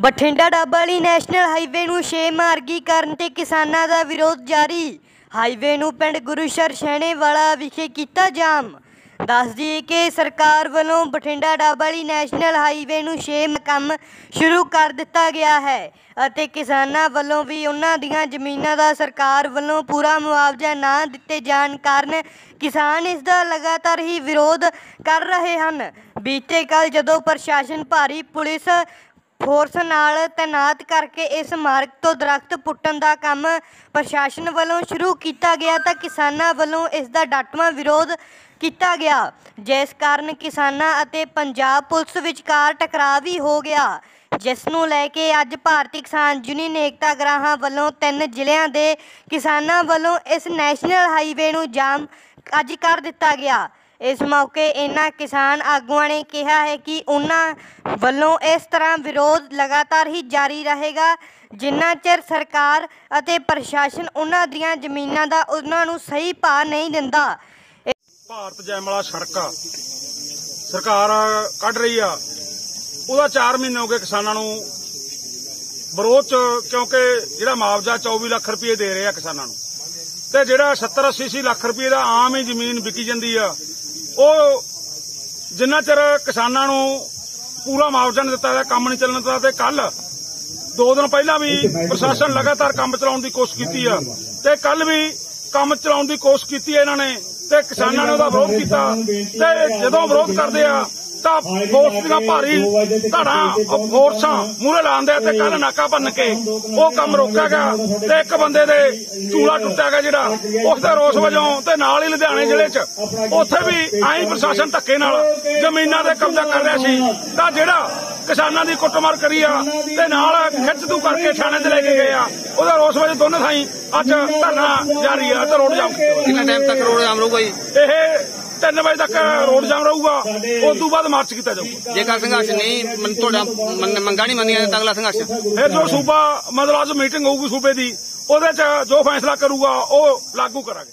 Bathinda ਡੱਬਾਲੀ national highway ਨੂੰ ਛੇ ਮਾਰਗੀ ਕਰਨ ਤੇ ਕਿਸਾਨਾਂ ਦਾ ਵਿਰੋਧ ਜਾਰੀ। ਹਾਈਵੇ ਨੂੰ ਪਿੰਡ ਗੁਰੂਸ਼ਰ ਸ਼ਹਿਣੇਵਾਲਾ ਵਿਖੇ ਕੀਤਾ ਜਾਮ। ਦੱਸ ਦਈਏ ਕਿ ਸਰਕਾਰ ਵੱਲੋਂ ਬਠਿੰਡਾ ਡੱਬਾਲੀ ਨੈਸ਼ਨਲ ਹਾਈਵੇ ਨੂੰ ਛੇ ਕੰਮ ਸ਼ੁਰੂ ਕਰ ਦਿੱਤਾ ਗਿਆ ਹੈ ਅਤੇ ਕਿਸਾਨਾਂ ਵੱਲੋਂ ਵੀ ਉਹਨਾਂ ਦੀਆਂ ਜ਼ਮੀਨਾਂ ਦਾ ਸਰਕਾਰ ਵੱਲੋਂ ਪੂਰਾ ਮੁਆਵਜ਼ਾ ਨਾ ਦਿੱਤੇ ਜਾਣ ਕਾਰਨ ਕਿਸਾਨ ਇਸ ਦਾ ਲਗਾਤਾਰ ਹੀ ਵਿਰੋਧ ਕਰ ਰਹੇ ਹਨ। ਬੀਤੇ ਕੱਲ ਜਦੋਂ ਪ੍ਰਸ਼ਾਸਨ ਭਾਰੀ ਪੁਲਿਸ ਫੋਰਸ ਨਾਲ ਤੈਨਾਤ ਕਰਕੇ ਇਸ ਮਾਰਗ ਤੋਂ ਦਰਖਤ ਪੁੱਟਣ ਦਾ ਕੰਮ ਪ੍ਰਸ਼ਾਸਨ ਵੱਲੋਂ ਸ਼ੁਰੂ ਕੀਤਾ ਗਿਆ ਤਾਂ ਕਿਸਾਨਾਂ ਵੱਲੋਂ ਇਸ ਦਾ ਡਾਟਵਾਂ ਵਿਰੋਧ ਕੀਤਾ ਗਿਆ। ਜਿਸ ਕਾਰਨ ਕਿਸਾਨਾਂ ਅਤੇ ਪੰਜਾਬ ਪੁਲਿਸ ਵਿਚਕਾਰ ਟਕਰਾਅ ਵੀ ਹੋ ਗਿਆ। ਜਿਸ ਨੂੰ ਲੈ ਕੇ ਅੱਜ ਭਾਰਤੀ ਕਿਸਾਨ ਯੂਨੀਅਨ ਏਕਤਾ ਗਰਾਹਾਂ ਵੱਲੋਂ ਤਿੰਨ ਜ਼ਿਲ੍ਹਿਆਂ ਦੇ ਕਿਸਾਨਾਂ ਵੱਲੋਂ ਇਸ ਨੈਸ਼ਨਲ ਹਾਈਵੇ ਨੂੰ ਜਾਮ ਅੱਜ ਕਰ ਦਿੱਤਾ ਗਿਆ। ਇਸ ਮੌਕੇ ਇਹਨਾਂ ਕਿਸਾਨ ਆਗੂਆਂ ਨੇ ਕਿਹਾ ਹੈ ਕਿ ਉਹਨਾਂ ਵੱਲੋਂ ਇਸ ਤਰ੍ਹਾਂ ਵਿਰੋਧ ਲਗਾਤਾਰ ਹੀ ਜਾਰੀ ਰਹੇਗਾ, ਜਿੰਨਾ ਚਿਰ ਸਰਕਾਰ ਅਤੇ ਪ੍ਰਸ਼ਾਸਨ ਉਹਨਾਂ ਦੀਆਂ ਜ਼ਮੀਨਾਂ ਦਾ ਉਹਨਾਂ ਨੂੰ ਸਹੀ ਭਾਅ ਨਹੀਂ ਦਿੰਦਾ। ਭਾਰਤ ਜੈਮਲਾ ਸੜਕ ਸਰਕਾਰ ਕੱਢ ਰਹੀ ਆ। ਉਹਦਾ 4 ਮਹੀਨੇ ਹੋ ਗਏ ਕਿਸਾਨਾਂ ਨੂੰ ਵਿਰੋਧ ਚ, ਕਿਉਂਕਿ ਜਿਹੜਾ ਮੁਆਵਜ਼ਾ 24 ਲੱਖ ਰੁਪਏ ਦੇ ਰਹੇ ਆ ਕਿਸਾਨਾਂ ਨੂੰ। ਤੇ ਜਿਹੜਾ 70 80 ਲੱਖ ਰੁਪਏ ਦਾ ਆਮ ਹੀ ਜ਼ਮੀਨ ਵਿਕੀ ਜਾਂਦੀ ਆ। ਉਹ ਜਿੰਨਾ ਚਿਰ ਕਿਸਾਨਾਂ ਨੂੰ ਪੂਰਾ ਮੁਆਵਜ਼ਾ ਨਹੀਂ ਦਿੱਤਾ ਗਿਆ, ਕੰਮ ਨਹੀਂ ਚੱਲਣ ਦਿੱਤਾ, ਤੇ ਕੱਲ ਦੋ ਦਿਨ ਪਹਿਲਾਂ ਵੀ ਪ੍ਰਸ਼ਾਸਨ ਲਗਾਤਾਰ ਕੰਮ ਚਲਾਉਣ ਦੀ ਕੋਸ਼ਿਸ਼ ਕੀਤੀ ਆ, ਤੇ ਕੱਲ ਵੀ ਕੰਮ ਚਲਾਉਣ ਦੀ ਕੋਸ਼ਿਸ਼ ਕੀਤੀ ਇਹਨਾਂ ਨੇ, ਤੇ ਕਿਸਾਨਾਂ ਨੇ ਉਹਦਾ ਵਿਰੋਧ ਕੀਤਾ, ਤੇ ਜਦੋਂ ਵਿਰੋਧ ਕਰਦੇ ਆ ਤਾਂ ਫੋਰਸ ਦੀਆਂ ਭਾਰੀ ਧੜਾਂ ਫੋਰਸਾਂ ਮੂਰੇ ਲਾਉਂਦੇ ਤੇ ਕੱਲ ਨਾਕਾ ਭੰਨ ਕੇ ਉਹ ਕੰਮ ਰੋਕਿਆ ਗਿਆ ਤੇ ਇੱਕ ਬੰਦੇ ਦੇ ਚੂਲਾ ਟੁੱਟਿਆ ਗਿਆ ਜਿਹੜਾ ਉਸ ਦੇ ਰੋਸ ਵਜੋਂ ਤੇ ਨਾਲ ਹੀ ਲੁਧਿਆਣੇ ਜ਼ਿਲ੍ਹੇ 'ਚ ਉੱਥੇ ਵੀ ਆਈ ਪ੍ਰਸ਼ਾਸਨ ਧੱਕੇ ਨਾਲ ਜ਼ਮੀਨਾਂ ਤੇ ਕਬਜ਼ਾ ਕਰ ਰਿਹਾ ਸੀ ਤਾਂ ਜਿਹੜਾ ਕਿਸਾਨਾਂ ਦੀ ਕੁੱਟਮਾਰ ਕਰੀ ਆ ਤੇ ਨਾਲ ਖਿੱਚ ਤੂ ਕਰਕੇ ਥਾਣੇ ਤੇ ਲੈ ਕੇ ਗਏ ਆ ਉਹਦਾ ਰੋਸ ਵਜੋਂ ਦੋਨੇ ਥਾਈ ਅੱਜ ਧਰਨਾ ਜਾਰੀ ਆ ਤੇ ਰੋਡ ਜਾਮ। ਕਿੰਨਾ ਟਾਈਮ ਤੱਕ ਰੋਡ ਜਾਮ ਰਹੂਗਾ ਜੀ ਇਹ 3 ਵਜੇ ਤੱਕ ਰੋਡ ਜਾਮ ਰਹੂਗਾ। ਉਸ ਤੋਂ ਬਾਅਦ ਮਾਰਚ ਕੀਤਾ ਜਾਊਗਾ। ਜੇਕਰ ਸੰਘਰਸ਼ ਨਹੀਂ ਮੰਨ- ਤੁਹਾਡਾ ਮੰਨ- ਮੰਗਾਂ ਨਹੀਂ ਮੰਨੀਆਂ ਤਾਂ ਅਗਲਾ ਸੰਘਰਸ਼। ਫਿਰ ਜੋ ਸੂਬਾ ਮਤਲਬ ਅੱਜ ਮੀਟਿੰਗ ਹੋਊਗੀ ਸੂਬੇ ਦੀ ਉਹਦੇ ਚ ਜੋ ਫੈਸਲਾ ਕਰੂਗਾ ਉਹ ਲਾਗੂ ਕਰਾਂਗੇ।